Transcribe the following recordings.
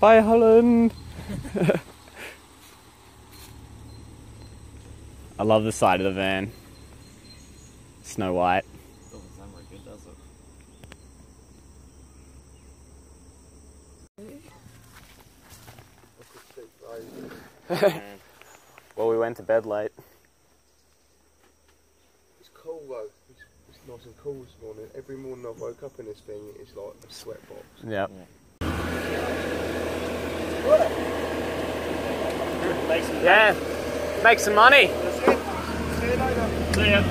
Bye, Holland. I love the side of the van. Snow White. Doesn't sound very good, does it? well, we went to bed late. It's cool though. It's, it's nice and cool this morning. Every morning I woke up in this thing, it's like a sweat box. Yep. Yeah. Yeah, make some money. That's it. See you later. See ya.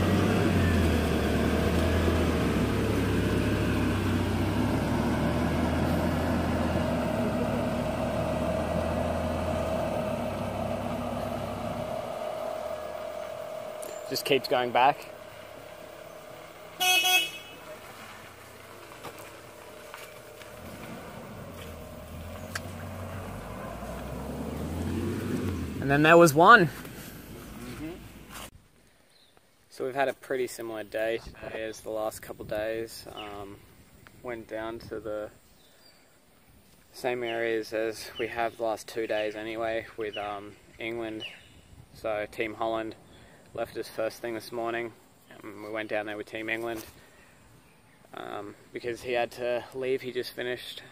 Just keeps going back. And then there was one. So we've had a pretty similar day today as the last couple days. Um, went down to the same areas as we have the last two days anyway with um, England. So Team Holland left us first thing this morning. And we went down there with Team England um, because he had to leave. He just finished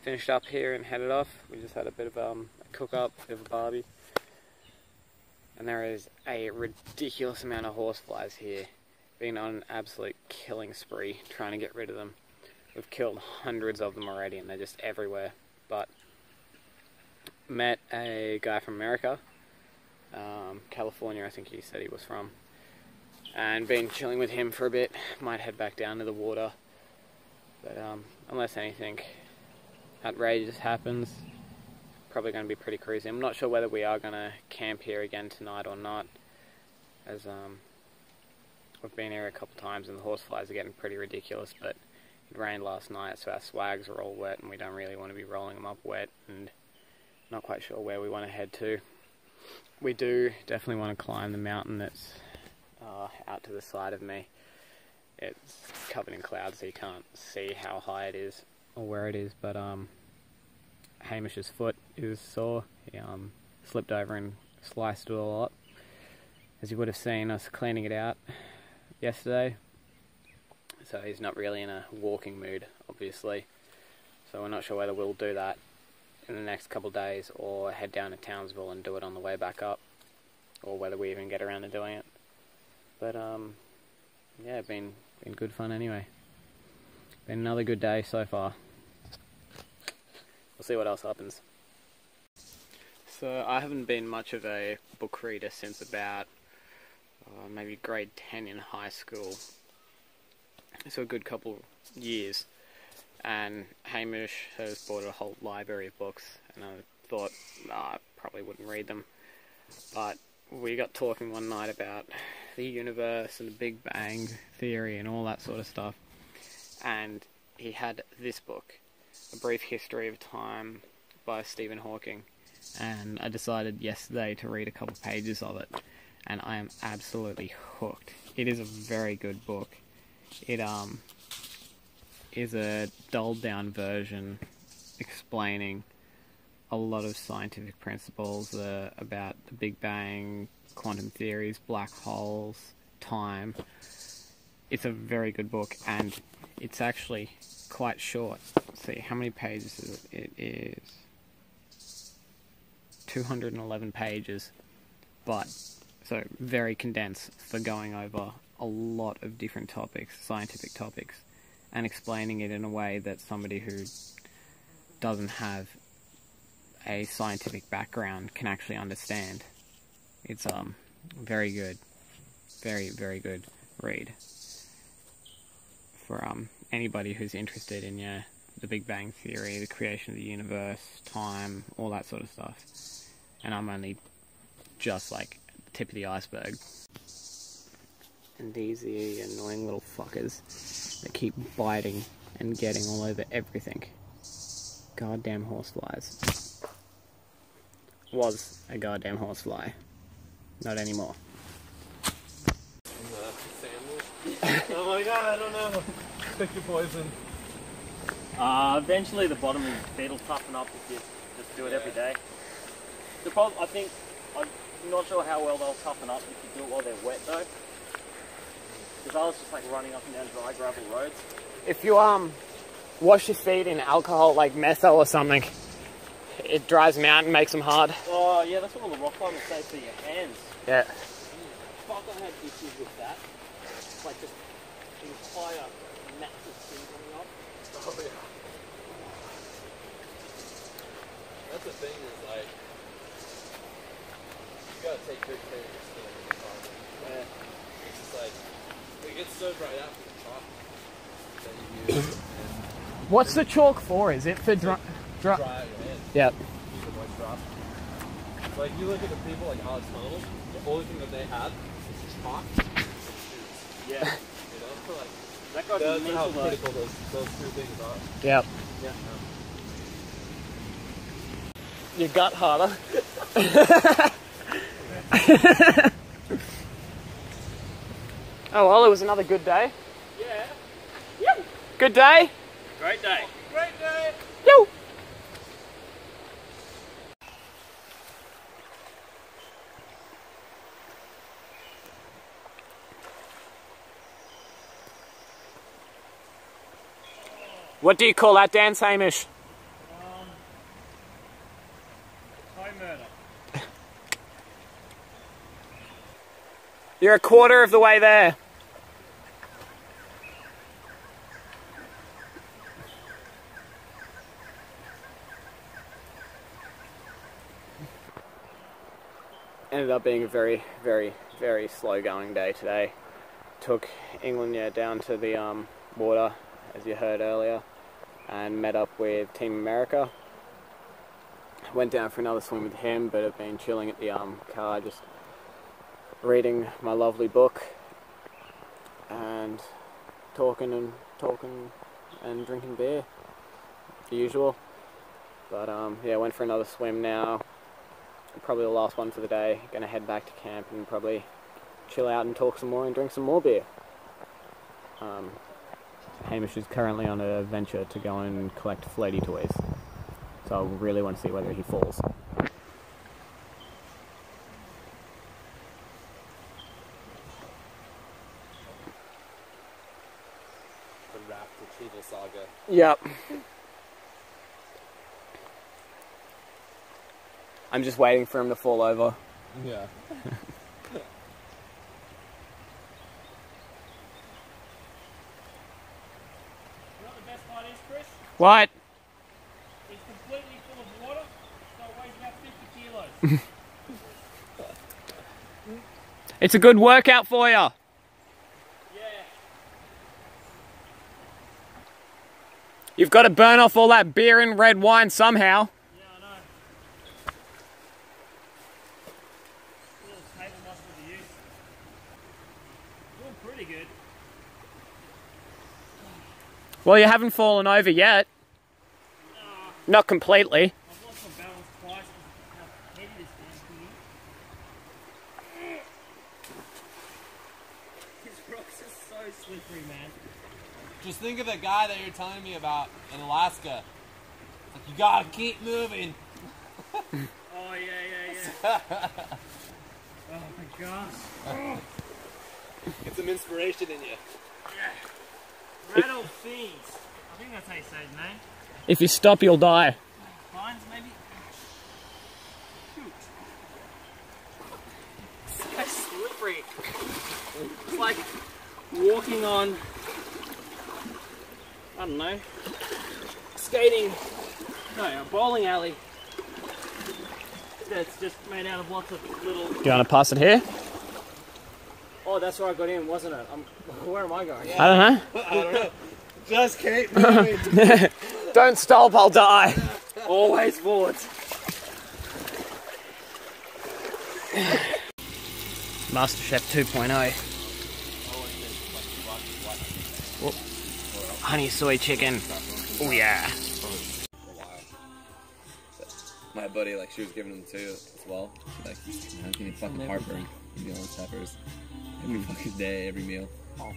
finished up here and headed off. We just had a bit of um, a cook up, a bit of a barbie and there is a ridiculous amount of horseflies here. Been on an absolute killing spree trying to get rid of them. We've killed hundreds of them already and they're just everywhere. But met a guy from America, um, California I think he said he was from, and been chilling with him for a bit. Might head back down to the water. But um, unless anything outrageous happens, probably going to be pretty crazy. I'm not sure whether we are going to camp here again tonight or not, as um, we've been here a couple times and the horseflies are getting pretty ridiculous. But it rained last night, so our swags are all wet, and we don't really want to be rolling them up wet, and not quite sure where we want to head to. We do definitely want to climb the mountain that's uh, out to the side of me. It's covered in clouds, so you can't see how high it is or where it is, but um. Hamish's foot is sore. He um, slipped over and sliced it a lot. As you would have seen us cleaning it out yesterday. So he's not really in a walking mood, obviously. So we're not sure whether we'll do that in the next couple of days or head down to Townsville and do it on the way back up. Or whether we even get around to doing it. But um, yeah, been been good fun anyway. Been another good day so far. We'll see what else happens. So I haven't been much of a book reader since about uh, maybe grade 10 in high school. So a good couple years. And Hamish has bought a whole library of books, and I thought I probably wouldn't read them. But we got talking one night about the universe and the Big Bang Theory and all that sort of stuff. And he had this book, A Brief History of Time by Stephen Hawking. And I decided yesterday to read a couple pages of it, and I am absolutely hooked. It is a very good book. It um is a dulled down version explaining a lot of scientific principles uh, about the Big Bang, quantum theories, black holes, time. It's a very good book, and it's actually quite short. Let's see, how many pages is it? It is 211 pages, but so very condensed for going over a lot of different topics, scientific topics, and explaining it in a way that somebody who doesn't have a scientific background can actually understand. It's um very good, very very good read for um anybody who's interested in yeah the Big Bang Theory, the creation of the universe, time, all that sort of stuff. And I'm only just like the tip of the iceberg. And these are the annoying little fuckers that keep biting and getting all over everything. Goddamn horseflies. Was a goddamn horsefly. Not anymore. oh my god, I don't know. Pick your poison. Uh, eventually, the bottom of your feet will toughen up if you just do it every day. The problem, I think, I'm not sure how well they'll toughen up if you do it while they're wet though. Because I was just like running up and down dry gravel roads. If you um wash your feet in alcohol like methyl or something, it dries them out and makes them hard. Oh yeah, that's what all the rock climbers say for your hands. Yeah. Fuck, I had issues with that. Like just entire massive skin coming up. Oh, yeah. That's the thing is like, you gotta take good care of your skin when you're climbing. Yeah. It's just like, it gets so dried out from the chalk that you use What's the chalk for? Is it for dry? dry out your hands. Yeah. Keep the. Like you look at the people like Alex Honnold, the only thing that they have is chalk. Yeah. You know, so like That guy's that's how critical those those two things are. Yep. Yeah. Your gut harder. oh well, it was another good day. Yeah. Yep. Good day. Great day. What do you call that dance, Hamish? Um, home murder. You're a quarter of the way there. Ended up being a very, very, very slow going day today. Took England yeah, down to the um, water, as you heard earlier, and met up with Team America. Went down for another swim with him, but have been chilling at the um, car, just reading my lovely book and talking and talking and drinking beer, the usual. But um, yeah, went for another swim now. Probably the last one for the day. Gonna head back to camp and probably chill out and talk some more and drink some more beer. Um, Hamish is currently on a venture to go and collect floaty toys, so I really want to see whether he falls. The Raft Retrieval Saga. Yep. I'm just waiting for him to fall over. Yeah. You know what the best part is, Chris? What? It's completely full of water, so it weighs about 50 kilos. It's a good workout for you. yeah. You've got to burn off all that beer and red wine somehow. Yeah, I know. Little table muscle to use. Doing pretty good. Well, you haven't fallen over yet. Not completely. I've lost my balance twice because of how heavy this damn thing is. These rocks are so slippery, man. Just think of the guy that you're telling me about in Alaska. Like you gotta keep moving. Oh, yeah, yeah, yeah. oh, my gosh. Get some inspiration in you. Yeah. Rattle Fiends. I think that's how you say his name. If you stop, you'll die. Fines, maybe? Shoot. It's so slippery. It's like walking on, I don't know, skating, no, a bowling alley that's just made out of lots of little. Do you want to pass it here? Oh, that's where I got in, wasn't it? I'm, where am I going? I don't know. I don't know. Just keep moving. Don't stop, I'll die. Always forwards. MasterChef 2.0. Whoop. Honey soy chicken. Oh yeah. My buddy, like, she was giving them too as well. Like, how can you fucking heartburn? You know, peppers. Every fucking day, every meal. Oh.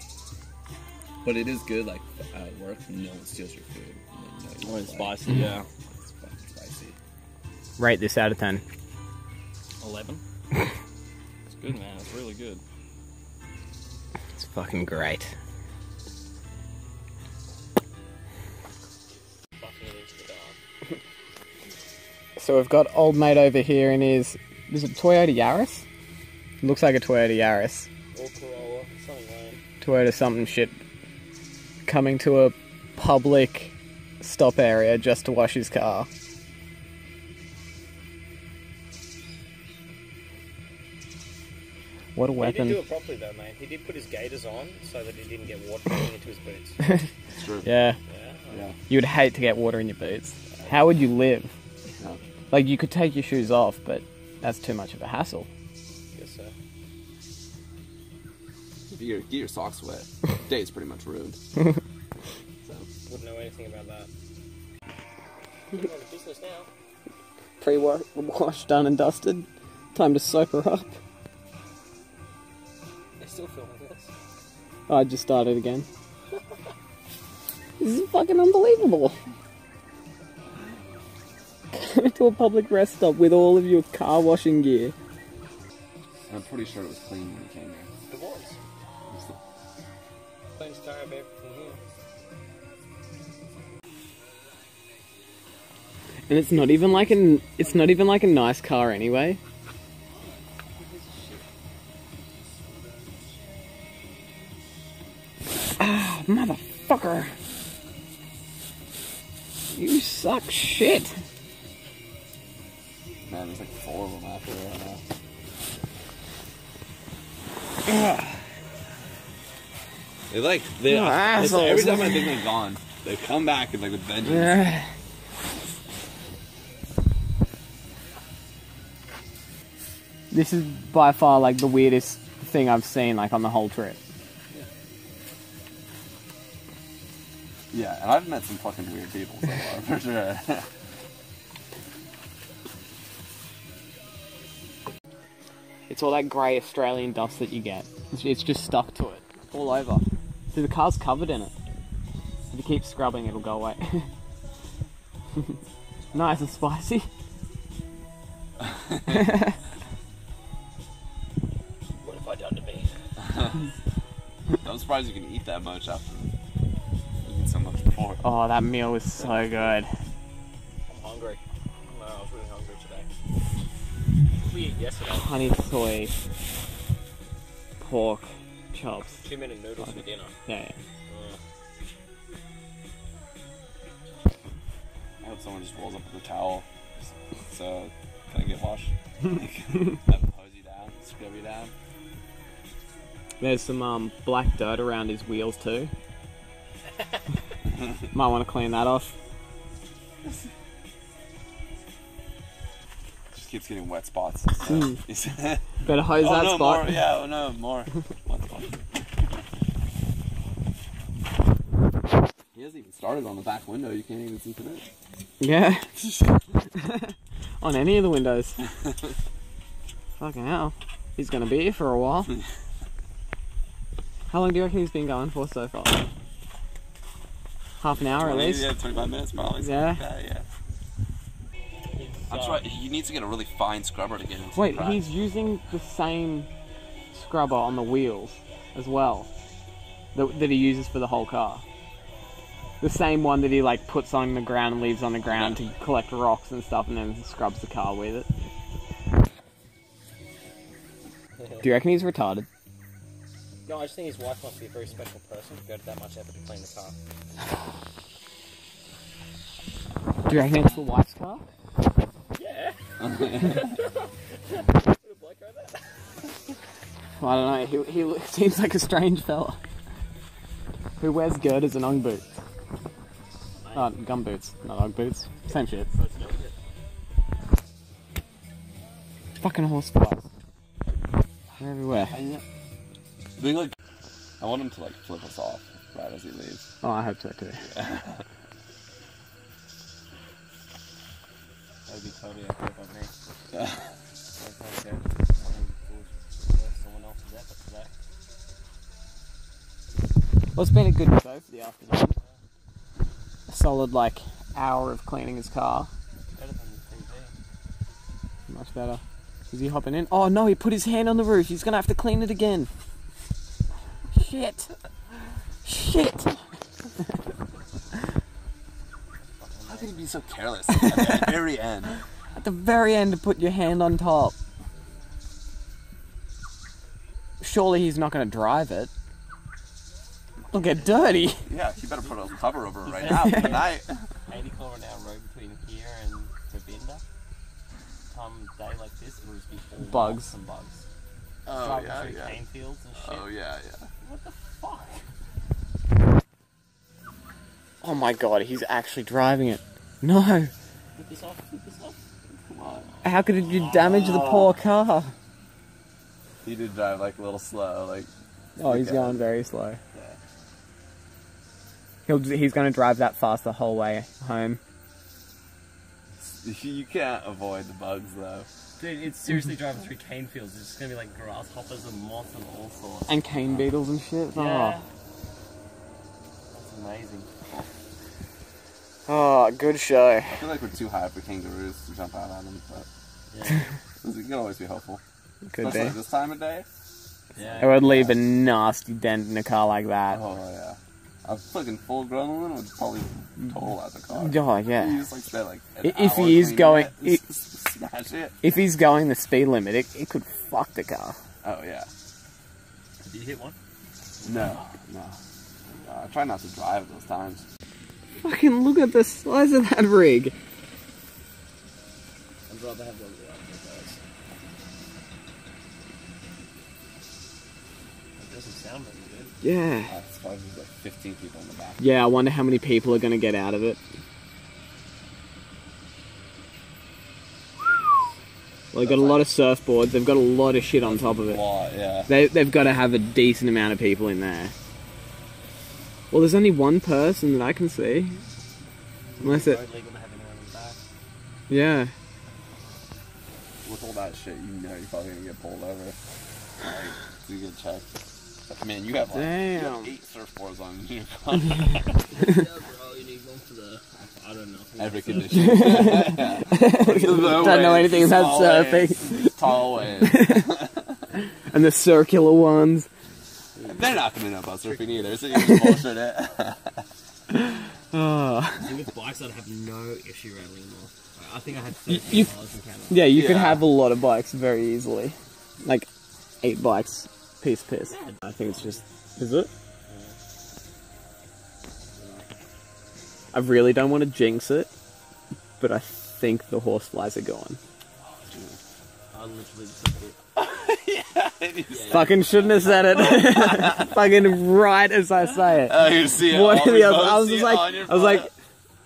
But it is good, like at work, no one steals your food. And then, you When it's like, spicy, yeah. It's fucking spicy. Rate this out of 10. 11. it's good, man. It's really good. It's fucking great. Fucking into the dark. So we've got old mate over here in his. Is it Toyota Yaris? Looks like a Toyota Yaris. Or Corolla, something lame. Toyota something shit. Coming to a public stop area just to wash his car. What a weapon! He did do weapon. it properly though, mate. He did put his gaiters on so that he didn't get water getting into his boots. It's true. Yeah. Yeah. Yeah. You would hate to get water in your boots. How would you live? No. Like, you could take your shoes off, but that's too much of a hassle. If you get your socks wet, day's pretty much ruined. so, Wouldn't know anything about that. Getting on to business now. Pre washed, done, and dusted. Time to soap her up. They're still filming this. I just started again. this is fucking unbelievable. Going to a public rest stop with all of your car washing gear. I'm pretty sure it was clean when you came here. The- Cleanest car I've from here. And it's not even like an it's not even like a nice car anyway. Ah, motherfucker. You suck shit. Man, there's like four of them out there right now. They like they Oh, it's like every time I think they're gone, they come back and like with vengeance. This is by far like the weirdest thing I've seen like on the whole trip. Yeah, and I've met some fucking weird people so far, for sure. It's all that grey Australian dust that you get. It's, it's just stuck to it all over. The car's covered in it. If you keep scrubbing, it'll go away. nice and spicy. What have I done to me? I'm surprised you can eat that much after eating so much before. Oh, that meal was so good. I'm hungry. No, I was really hungry today. We ate yesterday. Honey soy pork chops. Two minute noodles for dinner. Yeah, yeah. I hope someone just rolls up with a towel. So, can I get washed? Have them you down, scrub you down. There's some um, black dirt around his wheels too. Might want to clean that off. Just keeps getting wet spots. Oh Better hose that no, spot. more! Yeah, oh no, more. One spot. He hasn't even started on the back window. You can't even see through it. Yeah. On any of the windows. Fucking hell. He's gonna be here for a while. How long do you reckon he's been going for so far? Half an hour at least? Yeah, 25 minutes probably. Yeah. like yeah. I'm sure he needs to get a really fine scrubber to get into Wait, he's using the same scrubber on the wheels as well that, that he uses for the whole car. The same one that he like puts on the ground and leaves on the ground to collect rocks and stuff and then scrubs the car with it. Do you reckon he's retarded? No, I just think his wife must be a very special person to go to that much effort to clean the car. Do you reckon it's the wife's car? Yeah. I don't know. He, he seems like a strange fella. Who wears girders and Ugg boots? Uh, gum boots, not Ugg boots. Same shit. Fucking horse flies. They're everywhere. They like. I want him to like flip us off right as he leaves. Oh, I hope so too. That'd be totally okay by me. Yeah. Like I said, I mean, it was worth someone else's effort today. Well, it's been a good show for the afternoon. A solid like hour of cleaning his car. Better than the TV. Much better. Is he hopping in? Oh no, he put his hand on the roof. He's gonna have to clean it again. Shit. Shit. How could he be so careless at the very end? At the very end to put your hand on top. Surely he's not gonna drive it. It'll get dirty. Yeah, you better put a cover over it right now for the night. 80 kilometre an hour road between here and Babinda. Time of day like this, it would just be all Bugs. moths and bugs. Oh Driving yeah, through yeah. cane fields and shit. Oh yeah, yeah. What the fuck? Oh my god, he's actually driving it. No. Flip this off, flip this off. Come on. How could you damage the poor ah. car? He did drive like a little slow, like. Oh, he's going very slow. He'll, he's going to drive that fast the whole way home. You can't avoid the bugs though. Dude, it's seriously driving through cane fields. It's just gonna be like grasshoppers and moths and all sorts. And cane beetles and shit. Yeah. Ah. That's amazing. Oh, oh good show. I feel like we're too high for kangaroos to jump out on them, but Yeah. it can always be helpful. Could Especially be. this time of day. yeah. It would leave a nasty dent in a car like that. Oh yeah. A fucking full grown one would probably total out the car. Oh, You yeah. just like spend like if he is going- it, i- smash it. If he's going the speed limit, it, it could fuck the car. Oh yeah. Did you hit one? No, no. Uh, I try not to drive at those times. Fucking look at the size of that rig. I'd rather have one of the other guys. It doesn't sound very good. Yeah. Uh, there's like 15 people in the back. Yeah, I wonder how many people are going to get out of it. Well, they've got a lot of surfboards. They've got a lot of shit on top of it. Lot, yeah. They, they've got to have a decent amount of people in there. Well, there's only one person that I can see. Unless it, Road legal to have anyone in the back. yeah. With all that shit, you know you're probably gonna get pulled over. Like, you get checked. But, man, you have like you Damn. have eight surfboards on you. yeah, bro, you need one for the. I don't know. Every condition. Don't know anything about surfing. Tall waves. And the circular ones. They're not gonna know about surfing either, so you just bullshit it. Oh. I think with bikes, I'd have no issue rattling them off. I think I had You- 13 you- dollars in Canada. Yeah, you could have a lot of bikes very easily. Like, eight bikes. Piece, piss. I think it's just. Is it? I really don't want to jinx it, but I think the horseflies are gone. Oh, I literally just a bit. Fucking shouldn't have said it. Fucking right as I say it. Oh, you see it. What are the other? I was just like, I was like,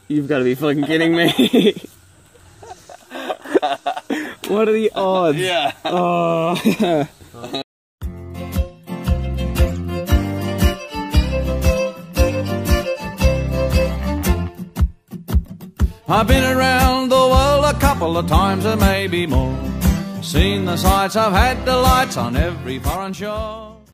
you've got to be fucking kidding me. what are the odds? yeah. Oh. I've been around the world a couple of times and maybe more. Seen the sights, I've had delights on every foreign shore.